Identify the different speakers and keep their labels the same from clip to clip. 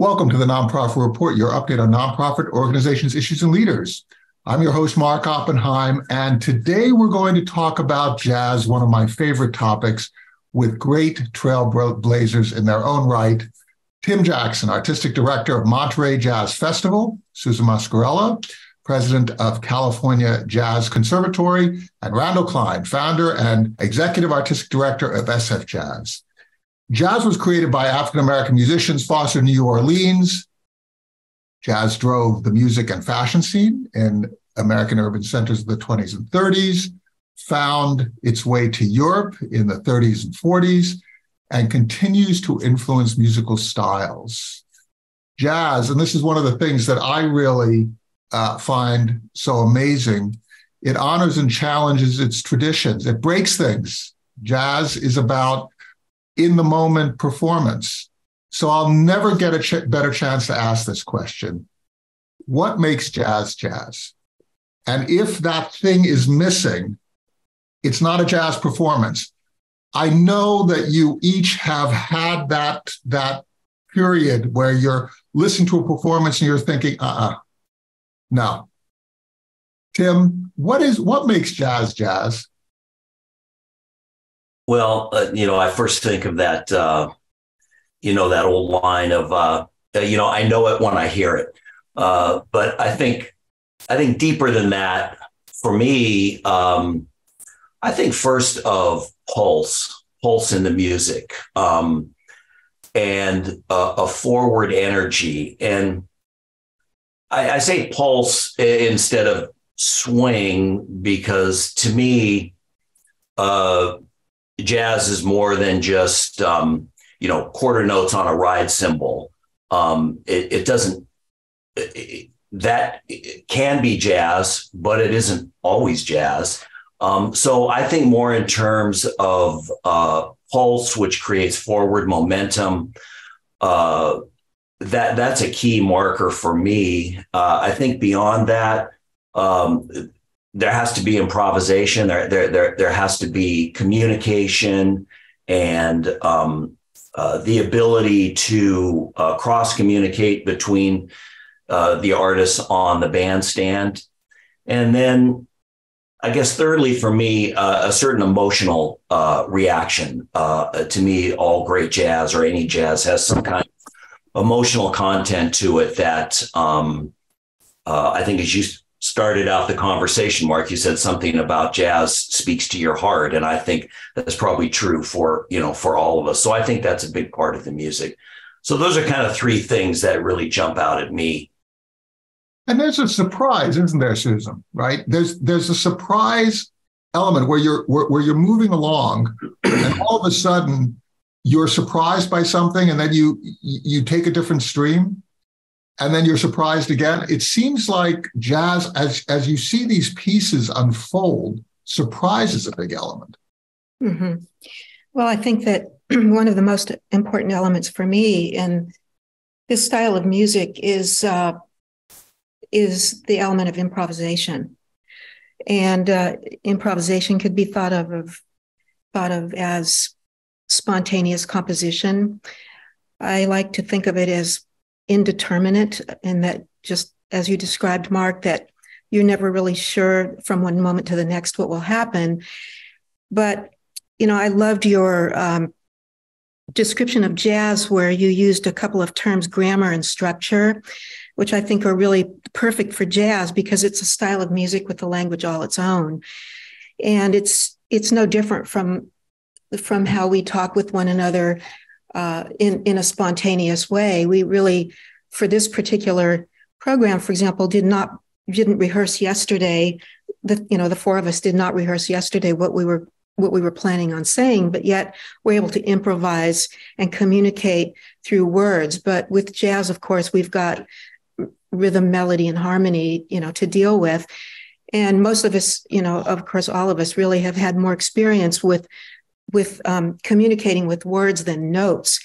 Speaker 1: Welcome to the Nonprofit Report, your update on nonprofit organizations, issues, and leaders. I'm your host, Mark Oppenheim, and today we're going to talk about jazz, one of my favorite topics, with great trailblazers in their own right. Tim Jackson, Artistic Director of Monterey Jazz Festival, Susan Muscarella, President of California Jazz Conservatory, and Randall Kline, Founder and Executive Artistic Director of SF Jazz. Jazz was created by African American musicians fostered in New Orleans. Jazz drove the music and fashion scene in American urban centers of the 20s and 30s, found its way to Europe in the 30s and 40s, and continues to influence musical styles. Jazz, and this is one of the things that I really uh, find so amazing, it honors and challenges its traditions, it breaks things. Jazz is about in the moment performance. So I'll never get a ch- better chance to ask this question. What makes jazz jazz? And if that thing is missing, it's not a jazz performance. I know that you each have had that, that period where you're listening to a performance and you're thinking, uh-uh, no. Tim, what is what makes jazz jazz?
Speaker 2: Well, uh, you know, I first think of that, uh, you know, that old line of, uh, you know, I know it when I hear it. Uh, but I think, I think deeper than that, for me, um, I think first of pulse, pulse in the music, um, and a forward energy. And I, I say pulse instead of swing because to me, uh, jazz is more than just um, you know quarter notes on a ride cymbal. Um, it, it, doesn't. It, that can be jazz, but it isn't always jazz. Um, so I think more in terms of uh, pulse, which creates forward momentum. Uh, that that's a key marker for me. Uh, I think beyond that, um, there has to be improvisation. There, there, there, there has to be communication and um, uh, the ability to uh, cross communicate between uh, the artists on the bandstand. And then, I guess, thirdly, for me, uh, a certain emotional uh, reaction. Uh, to me, all great jazz or any jazz has some kind of emotional content to it that um, I think is used started out the conversation, Mark, you said something about jazz speaks to your heart. And I think that's probably true for, you know, for all of us. So I think that's a big part of the music. So those are kind of three things that really jump out at me.
Speaker 1: And there's a surprise, isn't there, Susan? Right? There's there's a surprise element where you're where, where you're moving along, and all of a sudden you're surprised by something, and then you you take a different stream and then you're surprised again. It seems like jazz, as as you see these pieces unfold, surprise is a big element.
Speaker 3: Mm-hmm. Well, I think that one of the most important elements for me in this style of music is uh, is the element of improvisation, and uh, improvisation could be thought of, of thought of as spontaneous composition. I like to think of it as indeterminate and that just as you described mark that you're never really sure from one moment to the next what will happen but you know i loved your um, description of jazz where you used a couple of terms grammar and structure which i think are really perfect for jazz because it's a style of music with a language all its own and it's it's no different from from how we talk with one another uh, in in a spontaneous way. We really, for this particular program, for example, did not didn't rehearse yesterday. The you know the four of us did not rehearse yesterday what we were what we were planning on saying, but yet we're able to improvise and communicate through words. But with jazz, of course, we've got rhythm, melody, and harmony, you know, to deal with. And most of us, you know, of course, all of us really have had more experience with with um, communicating with words than notes.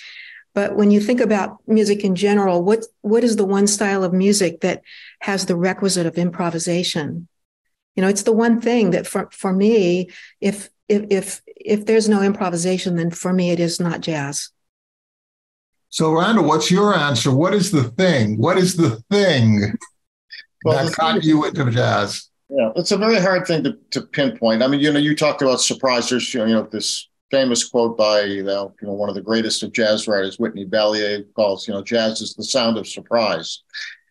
Speaker 3: But when you think about music in general, what what is the one style of music that has the requisite of improvisation? You know, it's the one thing that for for me, if if if if there's no improvisation, then for me it is not jazz.
Speaker 1: So, Randall, what's your answer? What is the thing? What is the thing well, that got you into jazz?
Speaker 4: Yeah, it's a very hard thing to, to pinpoint. I mean, you know, you talked about surprise. There's, you know, this famous quote by you know, one of the greatest of jazz writers, Whitney Balliett, calls you know jazz is the sound of surprise.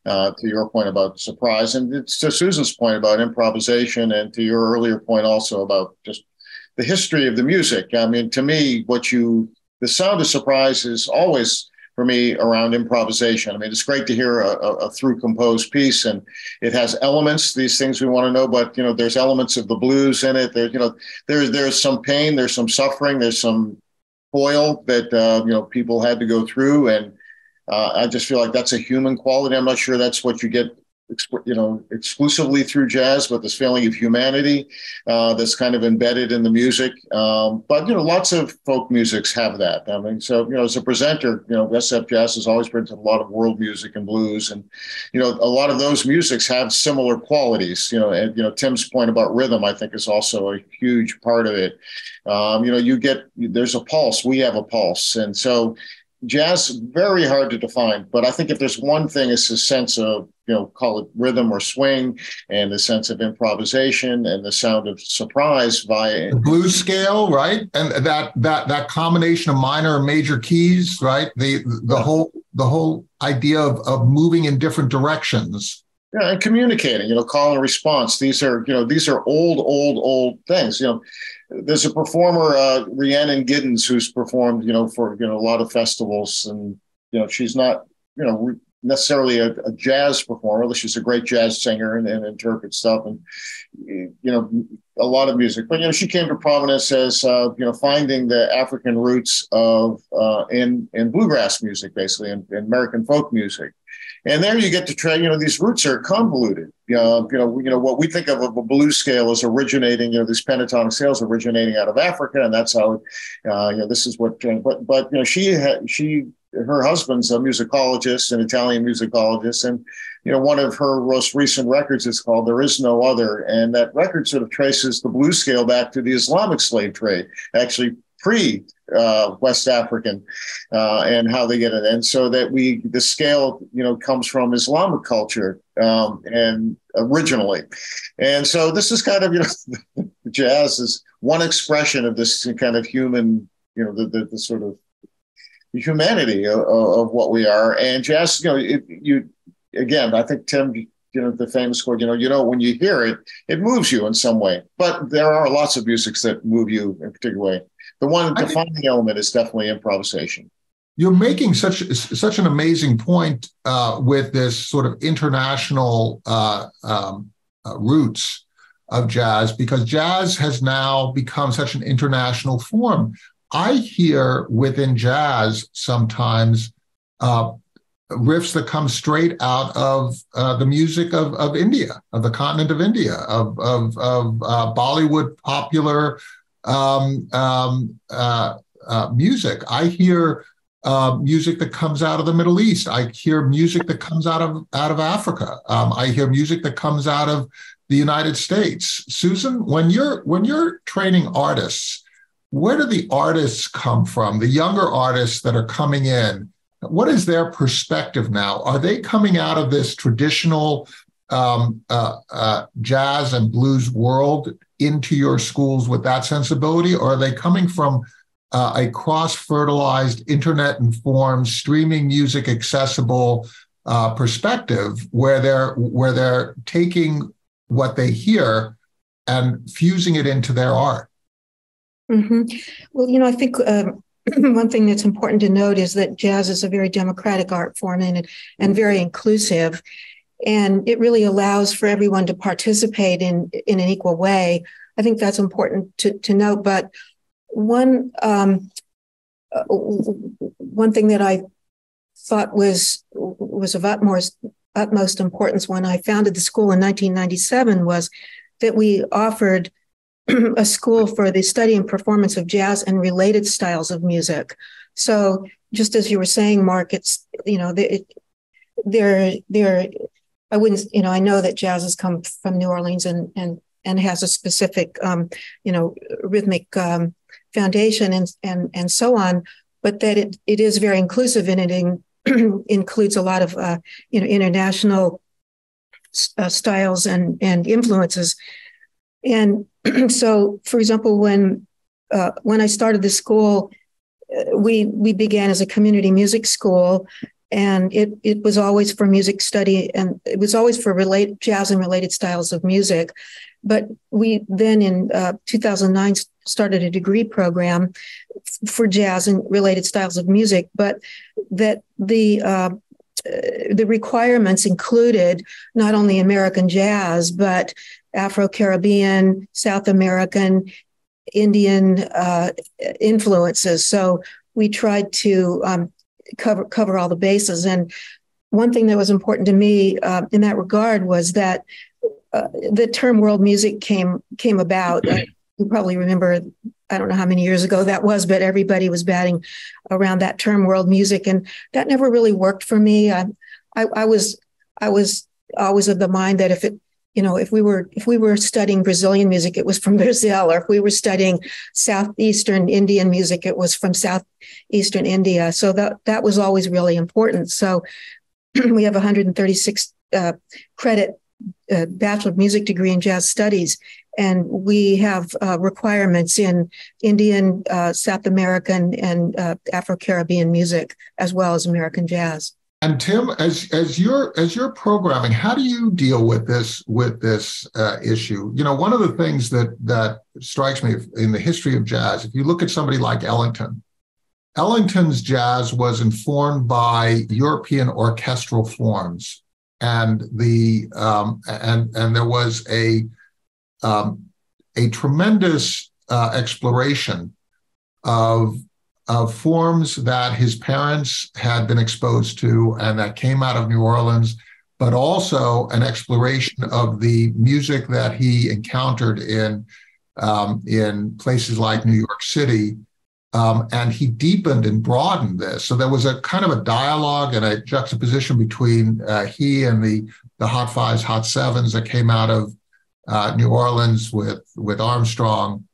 Speaker 4: Uh, to your point about surprise, and it's to Susan's point about improvisation, and to your earlier point also about just the history of the music. I mean, to me, what you the sound of surprise is always for me around improvisation. I mean, it's great to hear a, a, a, through composed piece, and it has elements, these things we want to know. But you know, there's elements of the blues in it. There, you know, there's there's some pain, there's some suffering, there's some toil that uh, you know people had to go through, and uh, I just feel like that's a human quality. I'm not sure that's what you get you know, exclusively through jazz, but this feeling of humanity uh, that's kind of embedded in the music. Um, but you know, lots of folk musics have that. I mean, so you know, as a presenter, you know, SF Jazz has always been to a lot of world music and blues, and you know, a lot of those musics have similar qualities. You know, and you know, Tim's point about rhythm, I think, is also a huge part of it. Um, you know, you get there's a pulse. We have a pulse, and so jazz very hard to define but i think if there's one thing it's a sense of you know call it rhythm or swing and the sense of improvisation and the sound of surprise via
Speaker 1: the blues scale right and that that that combination of minor and major keys right the the whole the whole idea of, of moving in different directions
Speaker 4: yeah, and communicating, you know, call and response. These are, you know, these are old, old, old things. You know, there's a performer, uh, Rhiannon Giddens, who's performed, you know, for you know a lot of festivals, and you know she's not, you know, necessarily a, a jazz performer. Although she's a great jazz singer and, and interprets stuff, and you know a lot of music. But you know she came to prominence as uh, you know finding the African roots of uh, in in bluegrass music, basically, in, in American folk music. And there you get to try, you know, these roots are convoluted. Uh, you know, you know what we think of a blues scale as originating, you know, these pentatonic scales originating out of Africa, and that's how, uh, you know, this is what. But but you know, she had she her husband's a musicologist, an Italian musicologist, and you know, one of her most recent records is called "There Is No Other," and that record sort of traces the blues scale back to the Islamic slave trade, actually pre uh, West African uh, and how they get it. And so that we, the scale, you know, comes from Islamic culture um, and originally. And so this is kind of, you know, jazz is one expression of this kind of human, you know, the, the, the sort of humanity of, of, what we are. And jazz, you know, it, you, again, I think Tim you know the famous quote you know you know when you hear it it moves you in some way but there are lots of musics that move you in a particular way the one defining element is definitely improvisation.
Speaker 1: You're making such such an amazing point uh, with this sort of international uh, um, uh, roots of jazz because jazz has now become such an international form. I hear within jazz sometimes uh, riffs that come straight out of uh, the music of, of India, of the continent of India, of, of, of uh, Bollywood popular um, um, uh, uh, music. I hear uh, music that comes out of the Middle East. I hear music that comes out of out of Africa. Um, I hear music that comes out of the United States. Susan, when you're when you're training artists, where do the artists come from? The younger artists that are coming in. What is their perspective now? Are they coming out of this traditional um, uh, uh, jazz and blues world into your schools with that sensibility, or are they coming from uh, a cross fertilized, internet informed, streaming music accessible uh, perspective where they're where they're taking what they hear and fusing it into their art?
Speaker 3: Mm-hmm. Well, you know, I think. Um, one thing that's important to note is that jazz is a very democratic art form and, and very inclusive and it really allows for everyone to participate in in an equal way. I think that's important to, to note. But one um, uh, one thing that I thought was was of utmost utmost importance when I founded the school in 1997 was that we offered a school for the study and performance of jazz and related styles of music. So just as you were saying, Mark, it's you know it, there there I wouldn't, you know, I know that jazz has come from New Orleans and and and has a specific, um, you know, rhythmic um, foundation and and and so on. but that it, it is very inclusive and it in, includes a lot of uh, you know international uh, styles and and influences. And so, for example, when uh, when I started the school, uh, we we began as a community music school, and it it was always for music study, and it was always for relate jazz and related styles of music. But we then in uh, 2009 started a degree program for jazz and related styles of music, but that the uh, the requirements included not only American jazz, but Afro Caribbean, South American, Indian uh, influences. So we tried to um, cover cover all the bases. And one thing that was important to me uh, in that regard was that uh, the term world music came came about. you probably remember I don't know how many years ago that was, but everybody was batting around that term world music, and that never really worked for me. I, I, I was I was always of the mind that if it you know if we were if we were studying brazilian music it was from brazil or if we were studying southeastern indian music it was from southeastern india so that that was always really important so we have 136 uh, credit uh, bachelor of music degree in jazz studies and we have uh, requirements in Indian, uh, South American, and uh, Afro Caribbean music, as well as American jazz.
Speaker 1: And Tim, as as you're as you're programming, how do you deal with this with this uh, issue? You know, one of the things that that strikes me in the history of jazz, if you look at somebody like Ellington, Ellington's jazz was informed by European orchestral forms, and the um, and and there was a um, a tremendous uh, exploration of, of forms that his parents had been exposed to and that came out of New Orleans, but also an exploration of the music that he encountered in, um, in places like New York City. Um, and he deepened and broadened this. So there was a kind of a dialogue and a juxtaposition between uh, he and the the Hot Fives, Hot Sevens that came out of uh, New Orleans with with Armstrong,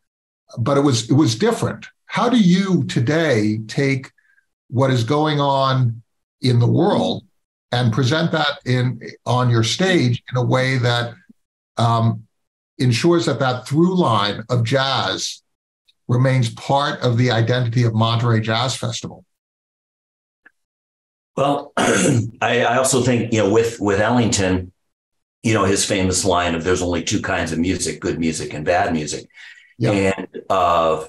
Speaker 1: but it was it was different. How do you today take what is going on in the world and present that in on your stage in a way that um, ensures that that through line of jazz remains part of the identity of Monterey Jazz Festival?
Speaker 2: Well, I, I also think you know with with Ellington you know, his famous line of there's only two kinds of music, good music and bad music. And uh,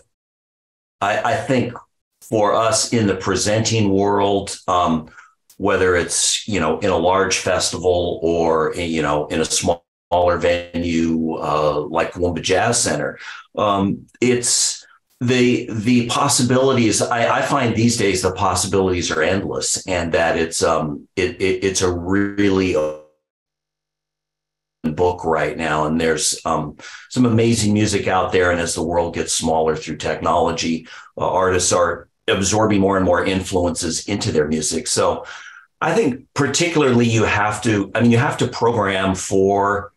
Speaker 2: I, I, think for us in the presenting world, um, whether it's, you know, in a large festival or, you know, in a small, smaller venue uh, like Kuumbwa Jazz Center, um, it's the the possibilities. I, I, find these days the possibilities are endless, and that it's um it, it it's a really book right now and there's um, some amazing music out there and as the world gets smaller through technology uh, artists are absorbing more and more influences into their music. So i think particularly you have to i mean you have to program for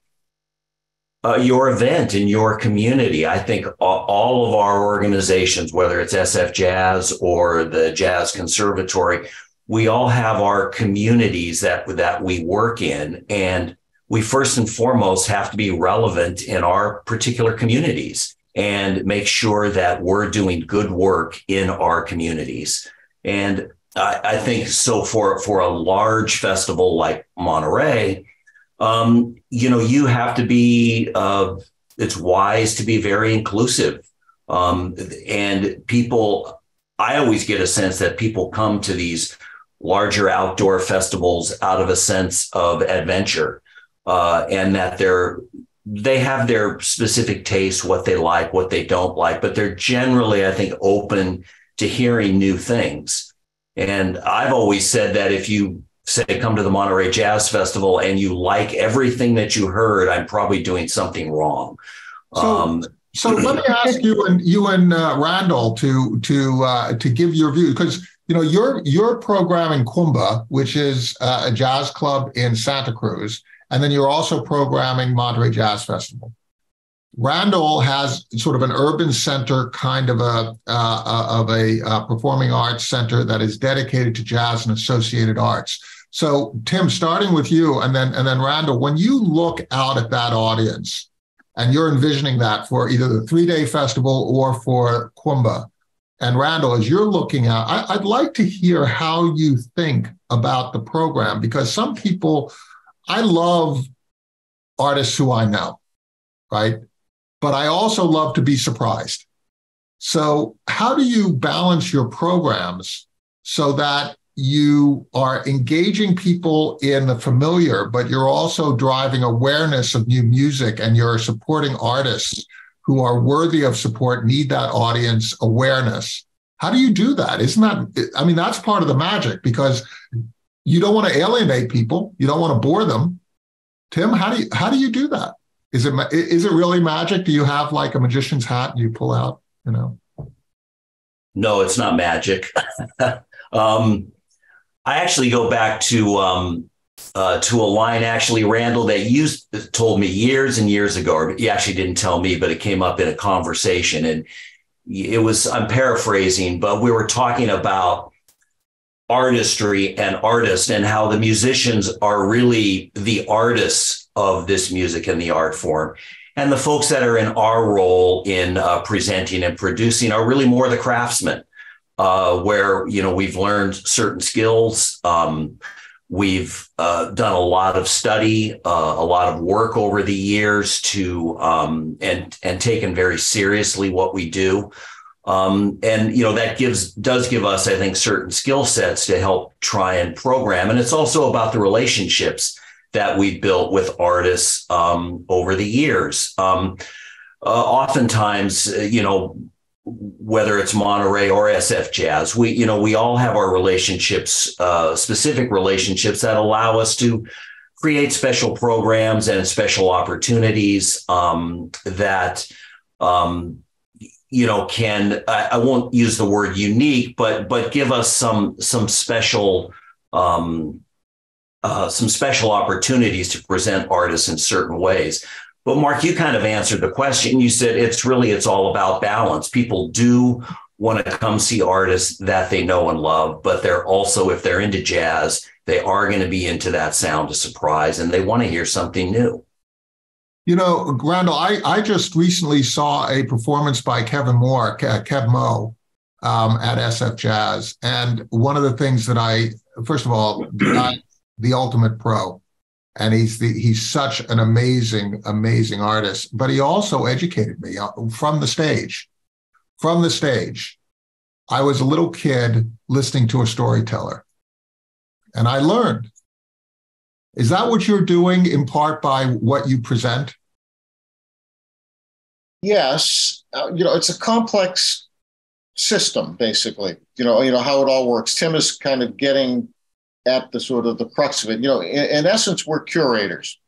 Speaker 2: uh, your event in your community. I think all of our organizations whether it's sf jazz or the jazz conservatory we all have our communities that that we work in and we first and foremost have to be relevant in our particular communities and make sure that we're doing good work in our communities. And I, I think so for, for a large festival like Monterey, um, you know, you have to be, uh, it's wise to be very inclusive. Um, and people, I always get a sense that people come to these larger outdoor festivals out of a sense of adventure uh, and that they're they have their specific tastes, what they like, what they don't like, but they're generally, I think, open to hearing new things. And I've always said that if you say come to the Monterey Jazz Festival and you like everything that you heard, I'm probably doing something wrong.
Speaker 1: So, um, so let me ask you and you and uh, Randall to to uh, to give your view because you know you're you're programming Kuumbwa, which is uh, a jazz club in Santa Cruz and then you're also programming Monterey Jazz Festival. Randall has sort of an urban center kind of a uh, uh, of a uh, performing arts center that is dedicated to jazz and associated arts. So, Tim, starting with you, and then and then Randall, when you look out at that audience, and you're envisioning that for either the three day festival or for Kuumbwa, and Randall, as you're looking out, I, I'd like to hear how you think about the program because some people, I love artists who I know, right? but I also love to be surprised. So, how do you balance your programs so that you are engaging people in the familiar, but you're also driving awareness of new music and you're supporting artists who are worthy of support, need that audience awareness? How do you do that? Isn't that, I mean, that's part of the magic because you don't want to alienate people, you don't want to bore them. Tim, how do you, how do you do that? Is it is it really magic? Do you have like a magician's hat and you pull out, you know?
Speaker 2: No, it's not magic. um, I actually go back to um, uh, to a line actually, Randall, that you told me years and years ago. Or you actually didn't tell me, but it came up in a conversation, and it was I'm paraphrasing, but we were talking about artistry and artists and how the musicians are really the artists of this music and the art form. And the folks that are in our role in uh, presenting and producing are really more the craftsmen, uh, where you know we've learned certain skills. Um, we've uh, done a lot of study, uh, a lot of work over the years to um, and and taken very seriously what we do. Um, and you know that gives does give us, I think, certain skill sets to help try and program. And it's also about the relationships that we've built with artists um, over the years. Um, uh, oftentimes, uh, you know, whether it's Monterey or SF Jazz, we, you know, we all have our relationships, uh, specific relationships that allow us to create special programs and special opportunities um, that, um, you know, can I, I, won't use the word unique, but but give us some some special um, uh, some special opportunities to present artists in certain ways. But Mark, you kind of answered the question. You said it's really it's all about balance. People do want to come see artists that they know and love, but they're also, if they're into jazz, they are going to be into that sound of surprise and they want to hear something new.
Speaker 1: You know, Randall, I, I just recently saw a performance by Kevin Moore, Keb' Mo', um, at SF Jazz. And one of the things that I, first of all, the ultimate pro. And he's the, he's such an amazing, amazing artist. But he also educated me uh, from the stage. From the stage, I was a little kid listening to a storyteller, and I learned. Is that what you're doing in part by what you present?
Speaker 4: Yes, uh, you know it's a complex system basically you know you know how it all works tim is kind of getting at the sort of the crux of it. You know, in, in essence, we're curators,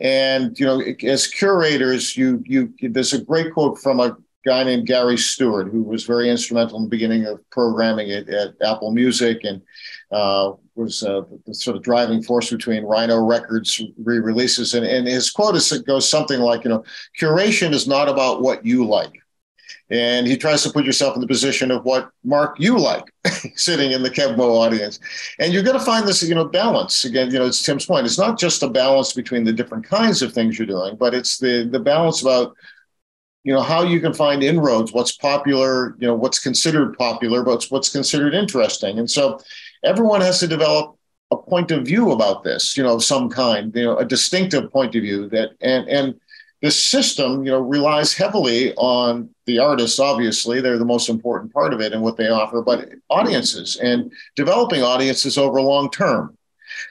Speaker 4: and you know, as curators, you you there's a great quote from a guy named Gary Stewart who was very instrumental in the beginning of programming at, at Apple Music and uh, was uh, the sort of driving force between Rhino Records re-releases. And, and his quote is, it goes something like, you know, curation is not about what you like and he tries to put yourself in the position of what Mark you like sitting in the Keb' Mo' audience. And you're going to find this, you know, balance. Again, you know, it's Tim's point. It's not just a balance between the different kinds of things you're doing, but it's the the balance about you know how you can find inroads what's popular you know what's considered popular but what's considered interesting and so everyone has to develop a point of view about this you know of some kind you know a distinctive point of view that and and this system, you know, relies heavily on the artists. Obviously, they're the most important part of it and what they offer, but audiences and developing audiences over long term.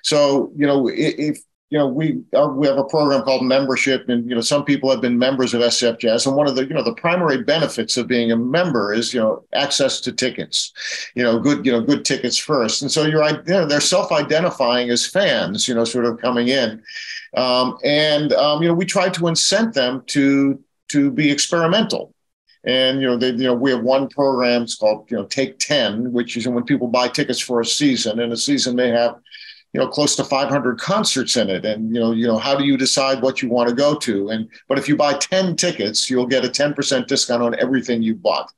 Speaker 4: So, you know, if you know, we uh, we have a program called membership, and you know, some people have been members of SF Jazz, and one of the you know the primary benefits of being a member is you know access to tickets, you know, good you know good tickets first, and so you're you know, they're self-identifying as fans, you know, sort of coming in, um, and um, you know, we try to incent them to to be experimental. And you know, they, you know, we have one program. It's called you know Take Ten, which is when people buy tickets for a season, and a season may have you know close to 500 concerts in it. And you know you know how do you decide what you want to go to? And but if you buy 10 tickets you'll get a 10% discount on everything you bought.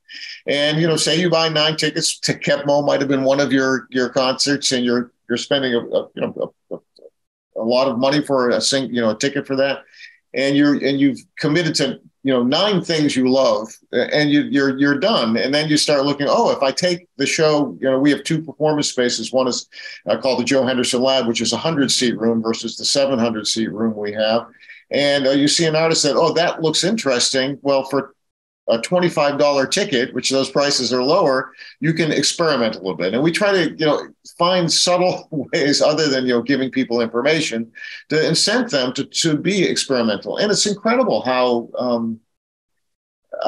Speaker 4: And you know say you buy nine tickets to Keb' Mo' might have been one of your your concerts and you're you're spending a, a you know a, a, lot of money for a sing you know a ticket for that. And you're and you've committed to you know nine things you love and you, you're you're done. And then you start looking oh if i take the show you know we have two performance spaces. One is uh, called the joe henderson lab which is a 100 seat room versus the 700 seat room we have. And uh, you see an artist that oh that looks interesting. Well for a $25 ticket, which those prices are lower, you can experiment a little bit. And we try to, you know, find subtle ways other than, you know, giving people information to incent them to, to be experimental. And it's incredible how, um,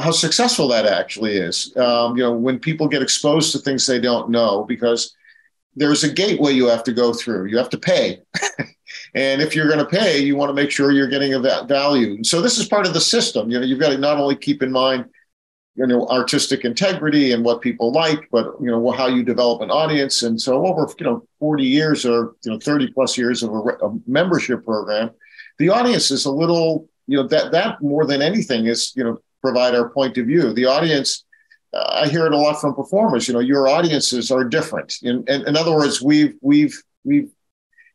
Speaker 4: how successful that actually is. Um, you know, when people get exposed to things they don't know, because there's a gateway you have to go through. You have to pay. and if you're going to pay, you want to make sure you're getting a value. And so this is part of the system. You know, you've got to not only keep in mind, you know, artistic integrity and what people like, but you know how you develop an audience. And so over you know 40 years or you know 30 plus years of a, a membership program, the audience is a little you know that that more than anything is you know provide our point of view. The audience I hear it a lot from performers. You know, your audiences are different. In, in, in, other words, we've we've we've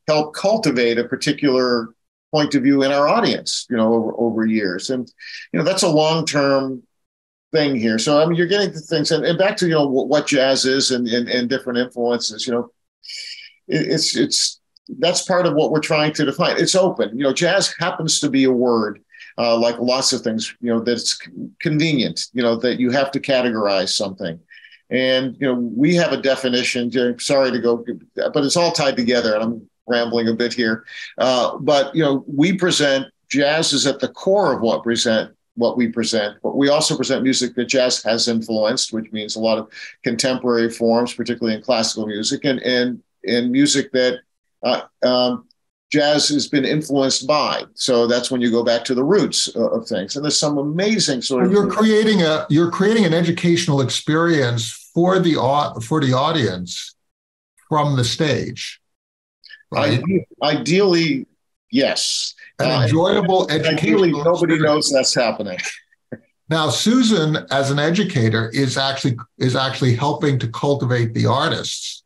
Speaker 4: helped cultivate a particular point of view in our audience. You know, over, over years, and you know that's a long term thing here. So I mean, you're getting to things, and, and back to you know what, what jazz is and, and, and different influences. You know, it, it's it's that's part of what we're trying to define. It's open. You know, jazz happens to be a word uh, like lots of things, you know, that's convenient, you know, that you have to categorize something. And, you know, we have a definition, sorry to go, but it's all tied together. And I'm rambling a bit here. Uh, but, you know, we present jazz is at the core of what present what we present, but we also present music that jazz has influenced, which means a lot of contemporary forms, particularly in classical music, and and and music that uh, um, jazz has been influenced by. So that's when you go back to the roots of things. And there's some amazing sort of
Speaker 1: you're creating a you're creating an educational experience for the for the audience from the stage.
Speaker 4: Right? Ideally, yes.
Speaker 1: An uh, enjoyable educational
Speaker 4: Ideally, nobody experience. knows that's happening.
Speaker 1: Now, Susan, as an educator, is actually is actually helping to cultivate the artists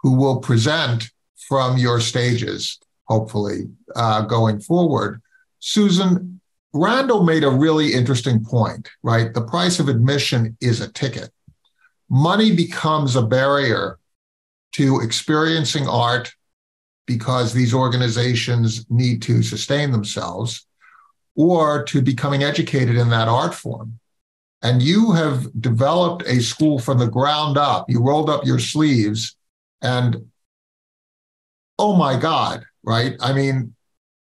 Speaker 1: who will present from your stages hopefully, uh, going forward. Susan, Randall made a really interesting point, right? The price of admission is a ticket. Money becomes a barrier to experiencing art because these organizations need to sustain themselves or to becoming educated in that art form. And you have developed a school from the ground up. You rolled up your sleeves and oh my God, right? I mean,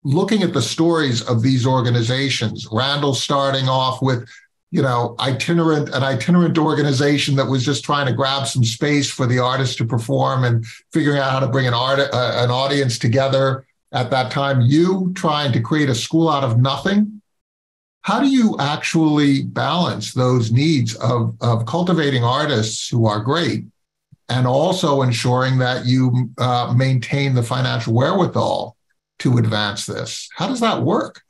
Speaker 1: looking at the stories of these organizations, Randall starting off with, you know, itinerant, an itinerant organization that was just trying to grab some space for the artist to perform and figuring out how to bring an art, uh, an audience together at that time. You trying to create a school out of nothing. How do you actually balance those needs of, of cultivating artists who are great and also ensuring that you uh, maintain the financial wherewithal to advance this. How does that work?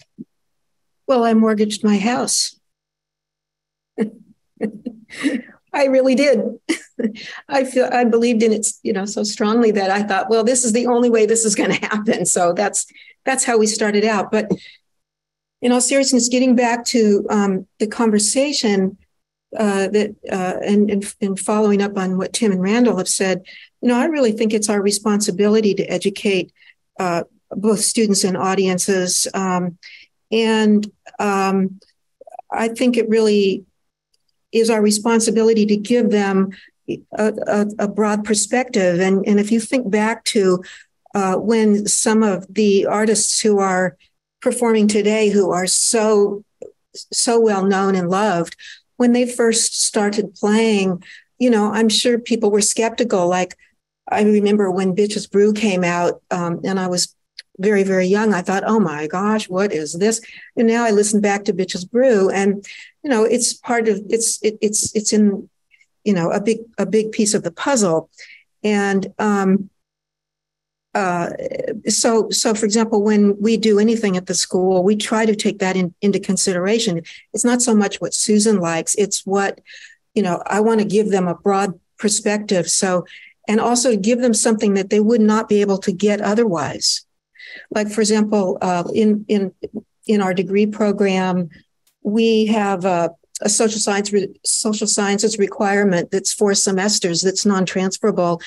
Speaker 3: Well, I mortgaged my house. I really did. I feel I believed in it, you know, so strongly that I thought, well, this is the only way this is going to happen. So that's that's how we started out. But in all seriousness, getting back to um, the conversation, uh, that uh, and, and, and following up on what Tim and Randall have said, you know, I really think it's our responsibility to educate uh, both students and audiences, um, and um, I think it really is our responsibility to give them a, a, a broad perspective. And and if you think back to uh, when some of the artists who are performing today, who are so so well known and loved when they first started playing, you know, I'm sure people were skeptical. Like I remember when Bitches Brew came out, um, and I was very, very young. I thought, oh my gosh, what is this? And now I listen back to Bitches Brew, and you know, it's part of it's it, it's it's in you know a big a big piece of the puzzle, and um, uh, so so for example when we do anything at the school we try to take that in, into consideration it's not so much what susan likes it's what you know i want to give them a broad perspective so and also give them something that they would not be able to get otherwise like for example uh, in in in our degree program we have a, a social science social sciences requirement that's four semesters that's non-transferable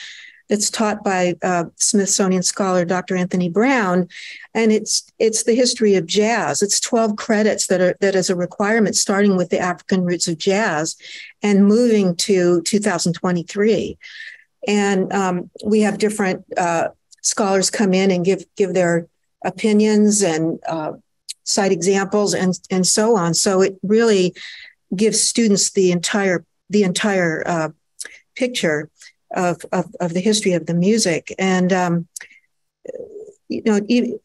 Speaker 3: that's taught by uh, Smithsonian scholar Dr. Anthony Brown, and it's it's the history of jazz. It's twelve credits that are that is a requirement, starting with the African roots of jazz, and moving to 2023. And um, we have different uh, scholars come in and give give their opinions and uh, cite examples and and so on. So it really gives students the entire the entire uh, picture of, of, of the history of the music. And, um, you know, the,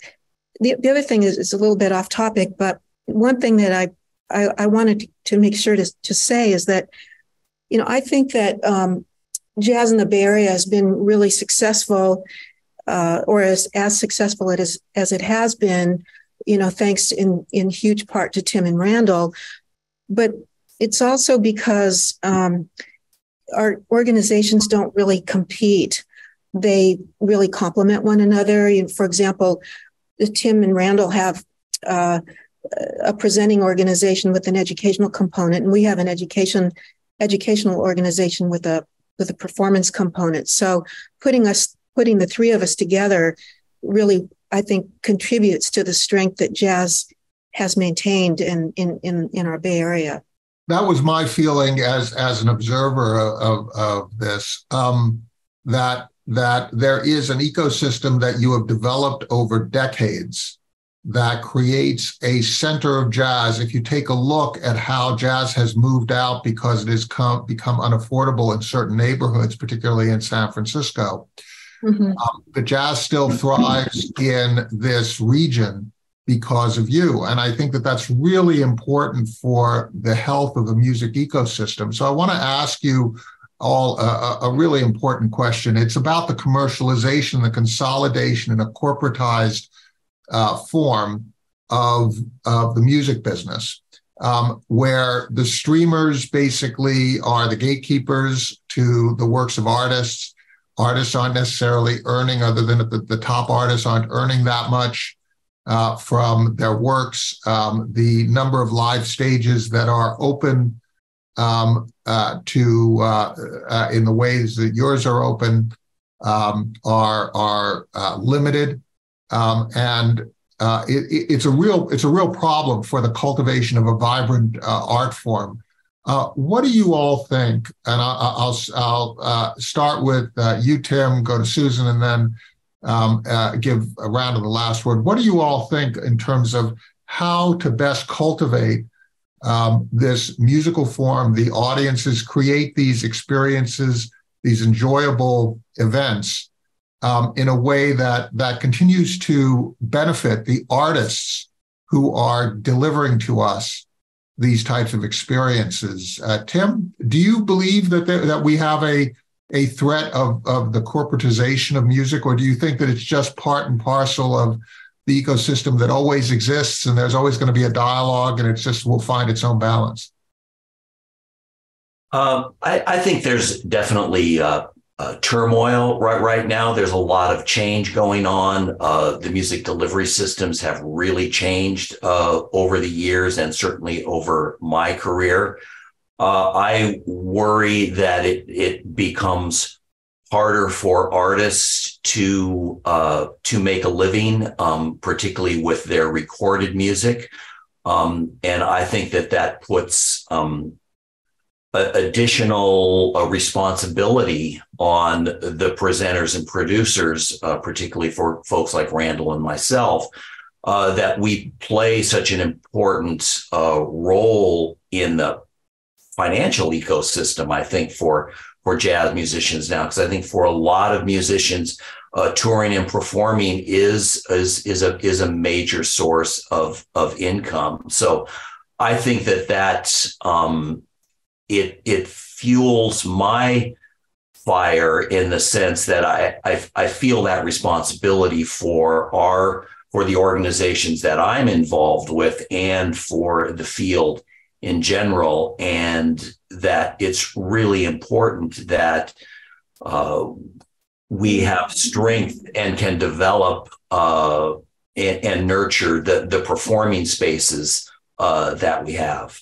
Speaker 3: the other thing is, is a little bit off topic, but one thing that I, I, I wanted to make sure to, to say is that, you know, I think that um, jazz in the Bay Area has been really successful uh, or as, as successful as, as it has been, you know, thanks in, in huge part to Tim and Randall. But it's also because um, our organizations don't really compete. They really complement one another. For example, Tim and Randall have uh, a presenting organization with an educational component, and we have an education educational organization with a with a performance component. So putting us putting the three of us together really, I think, contributes to the strength that jazz has maintained in in in, in our Bay Area
Speaker 1: that was my feeling as as an observer of, of this um, that that there is an ecosystem that you have developed over decades that creates a center of jazz. If you take a look at how jazz has moved out because it has come, become unaffordable in certain neighborhoods, particularly in San Francisco, mm-hmm. um, the jazz still thrives in this region because of you. And I think that that's really important for the health of the music ecosystem. So I want to ask you all a, a, really important question. It's about the commercialization, the consolidation in a corporatized uh, form of, of the music business, um, where the streamers basically are the gatekeepers to the works of artists. Artists aren't necessarily earning, other than the, the top artists aren't earning that much uh, from their works, um, the number of live stages that are open um, uh, to uh, uh in the ways that yours are open um, are are uh, limited, um, and uh, it, it's a real it's a real problem for the cultivation of a vibrant art form. What do you all think? And I, will I'll start with you, Tim. Go to Susan, and then um, uh, give a round of the last word. What do you all think in terms of how to best cultivate um, this musical form, the audiences create these experiences, these enjoyable events um, in a way that that continues to benefit the artists who are delivering to us these types of experiences. Uh, Tim, do you believe that there, that we have a a threat of, of the corporatization of music, or do you think that it's just part and parcel of the ecosystem that always exists and there's always going to be a dialogue and it's just will find its own balance?
Speaker 2: Um, I, I, think there's definitely uh, uh, turmoil right right now. There's a lot of change going on. Uh, the music delivery systems have really changed uh, over the years, and certainly over my career. Uh, I worry that it it becomes harder for artists to uh, to make a living, um, particularly with their recorded music, um, and I think that that puts um, additional uh, responsibility on the presenters and producers, uh, particularly for folks like Randall and myself. Uh, that we play such an important uh, role in the financial ecosystem, I think, for for jazz musicians now, because I think for a lot of musicians, uh, touring and performing is is is a is a major source of of income. So I think that that um, it it fuels my fire in the sense that I, I, I feel that responsibility for our for the organizations that I'm involved with and for the field in general, and that it's really important that uh, we have strength and can develop uh, and, and, nurture the, the performing spaces uh, that we have.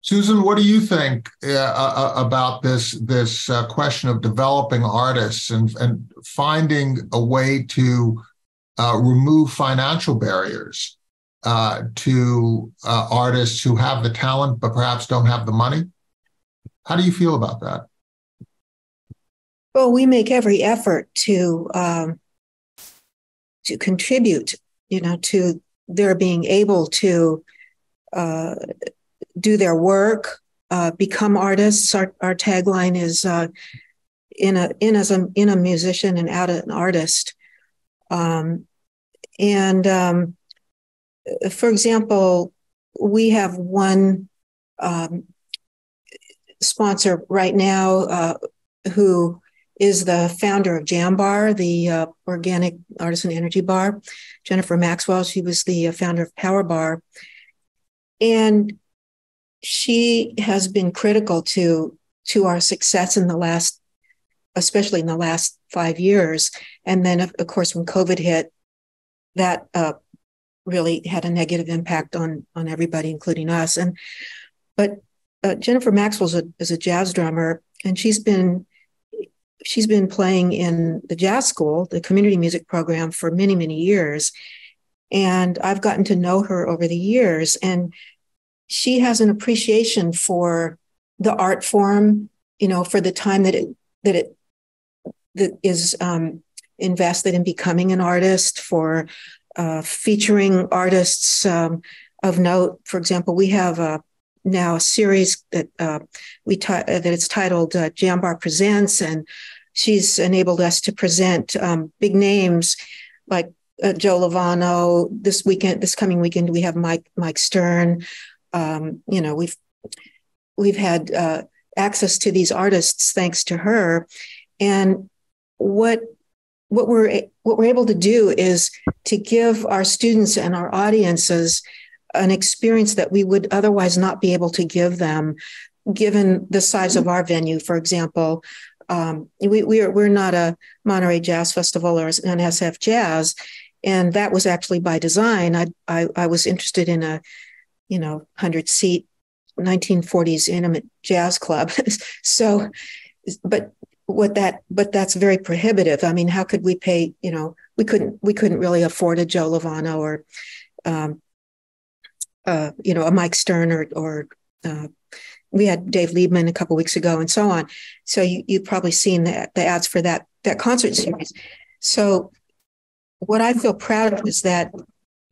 Speaker 1: Susan, what do you think uh, uh, about this this uh, question of developing artists and and finding a way to remove financial barriers uh, to uh, artists who have the talent but perhaps don't have the money. How do you feel about that?
Speaker 3: Well, we make every effort to um, to contribute, you know, to their being able to uh, do their work, uh, become artists. Our, our tagline is uh, "in a in as a in a musician and out an artist," um, and um, for example, we have one um, sponsor right now uh, who is the founder of Jam Bar, the uh, organic artisan energy bar. Jennifer Maxwell, she was the uh, founder of Power Bar. And she has been critical to, to our success in the last, especially in the last five years. And then, of, course, when COVID hit, that uh, really had a negative impact on on everybody, including us. And but uh, Jennifer Maxwell is a jazz drummer, and she's been she's been playing in the jazz school, the community music program, for many many years. And I've gotten to know her over the years, and she has an appreciation for the art form, you know, for the time that it that it that is um, invested in becoming an artist, for uh, featuring artists um, of note. For example, we have a, now a series that uh, we t- that it's titled uh, Jambar Presents, and she's enabled us to present um, big names like uh, Joe Lovano. This weekend, this coming weekend, we have Mike Mike Stern. Um, you know, we've we've had uh, access to these artists thanks to her, and what what we're what we're able to do is to give our students and our audiences an experience that we would otherwise not be able to give them given the size of our venue. For example um, we, we are, we're not a monterey jazz festival or an sf jazz and that was actually by design. I, I, I was interested in a you know 100 seat 1940s intimate jazz club. So but what that but that's very prohibitive. I mean how could we pay you know we couldn't we couldn't really afford a joe lovano or um, uh, you know a mike stern or or uh, we had dave liebman a couple weeks ago and so on. So you, you've probably seen the, the ads for that that concert series. So what i feel proud of is that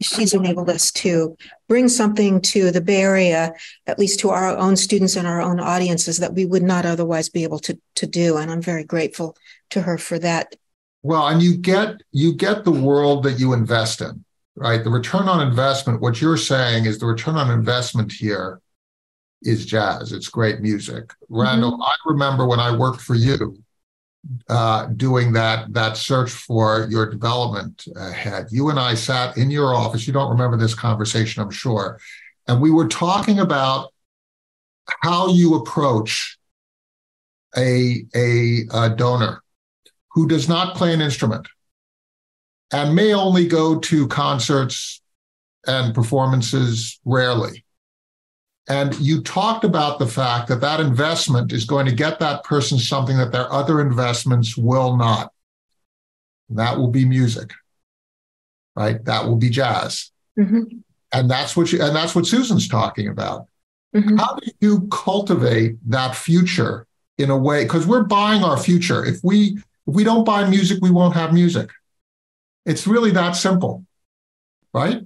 Speaker 3: she's enabled us to bring something to the Bay Area, at least to our own students and our own audiences that we would not otherwise be able to, to do. And I'm very grateful to her for that.
Speaker 1: Well, and you get you get the world that you invest in, right? The return on investment, what you're saying is the return on investment here is jazz. It's great music. Randall, mm-hmm. I remember when I worked for you, uh, doing that that search for your development head. You and I sat in your office. You don't remember this conversation, I'm sure, and we were talking about how you approach a, a, a donor who does not play an instrument and may only go to concerts and performances rarely and you talked about the fact that that investment is going to get that person something that their other investments will not. And that will be music, right? That will be jazz. Mm-hmm. And that's what you, and that's what Susan's talking about. Mm-hmm. How do you cultivate that future in a way? Because we're buying our future. If we if we don't buy music, we won't have music. It's really that simple, right?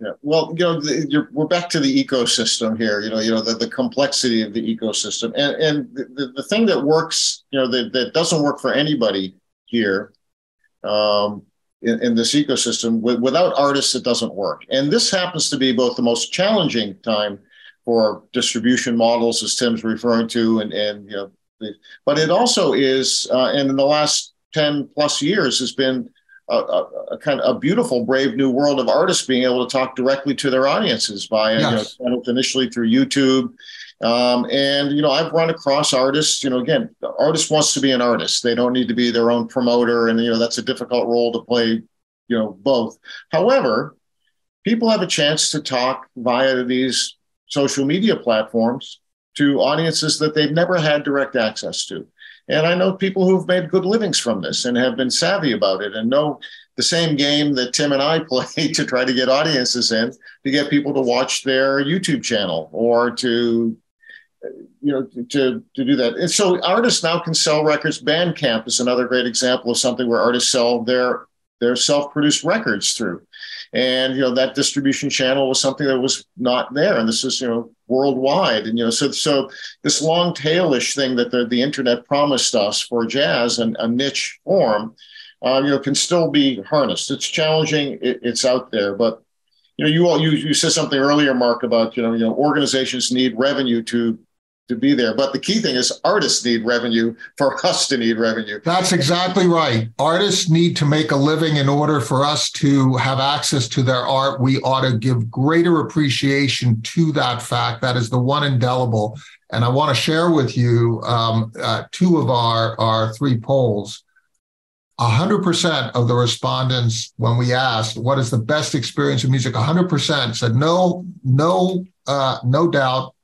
Speaker 4: Yeah. Well, you know, the, we're back to the ecosystem here. You know, you know the, the complexity of the ecosystem, and and the, the thing that works, you know, that, that doesn't work for anybody here, um, in, in this ecosystem. With, without artists, it doesn't work. And this happens to be both the most challenging time for distribution models, as Tim's referring to, and and you know but it also is, uh, and in the last 10 plus years has been a, a, kind of a beautiful, brave new world of artists being able to talk directly to their audiences via, yes. you know, initially through YouTube. Um, and, you know, I've run across artists, you know, again, the artist wants to be an artist. They don't need to be their own promoter. And, you know, that's a difficult role to play, you know, both. However, people have a chance to talk via these social media platforms to audiences that they've never had direct access to. And I know people who've made good livings from this and have been savvy about it and know the same game that Tim and I play to try to get audiences in to get people to watch their YouTube channel or to you know to to do that. And so artists now can sell records. Bandcamp is another great example of something where artists sell their their self-produced records through. And you know that distribution channel was something that was not there, and this is you know worldwide. And you know so so this long tailish thing that the, the internet promised us for jazz and a niche form, uh, you know, can still be harnessed. It's challenging. It, it's out there, but you know you all you you said something earlier, Mark, about you know you know organizations need revenue to to be there. But the key thing is artists need revenue for us to need revenue.
Speaker 1: That's exactly right. Artists need to make a living in order for us to have access to their art. We ought to give greater appreciation to that fact. That is the one indelible. And I want to share with you um, uh, two of our, our three polls. 100% of the respondents, when we asked what is the best experience of music, 100% said no, no, uh, no doubt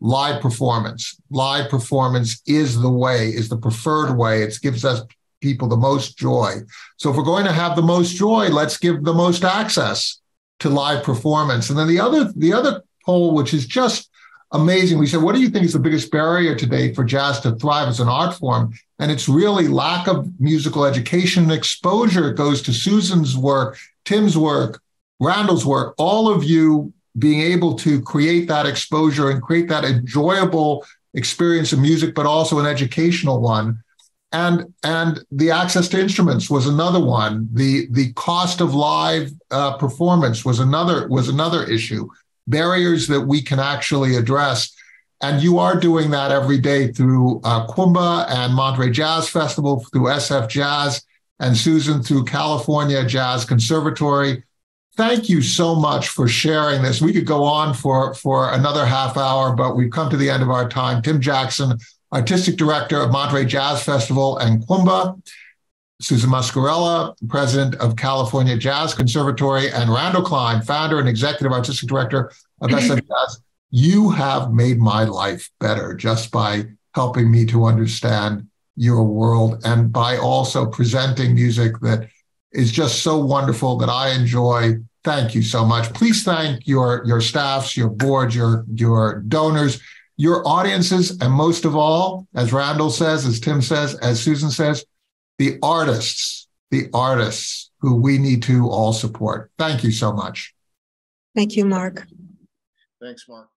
Speaker 1: live performance. Live performance is the way, is the preferred way. It gives us people the most joy. So if we're going to have the most joy, let's give the most access to live performance. And then the other the other poll, which is just amazing, we said, what do you think is the biggest barrier today for jazz to thrive as an art form? And it's really lack of musical education and exposure. It goes to Susan's work, Tim's work, Randall's work. All of you being able to create that exposure and create that enjoyable experience of music, but also an educational one. And, and the access to instruments was another one. The, the cost of live uh, performance was another, was another issue. Barriers that we can actually address. And you are doing that every day through uh, Kuumbwa and Monterey Jazz Festival, through SF Jazz, and Susan through California Jazz Conservatory thank you so much for sharing this. We could go on for, for another half hour, but we've come to the end of our time. Tim Jackson, Artistic Director of Monterey Jazz Festival and Kuumbwa, Susan Muscarella, President of California Jazz Conservatory, and Randall Kline, Founder and Executive Artistic Director of SF Jazz. You have made my life better just by helping me to understand your world and by also presenting music that is just so wonderful that I enjoy. Thank you so much. Please thank your your staffs, your boards, your your donors, your audiences, and most of all, as Randall says, as Tim says, as Susan says, the artists, the artists who we need to all support. Thank you so much.
Speaker 3: Thank you, Mark.
Speaker 4: Thanks, Mark.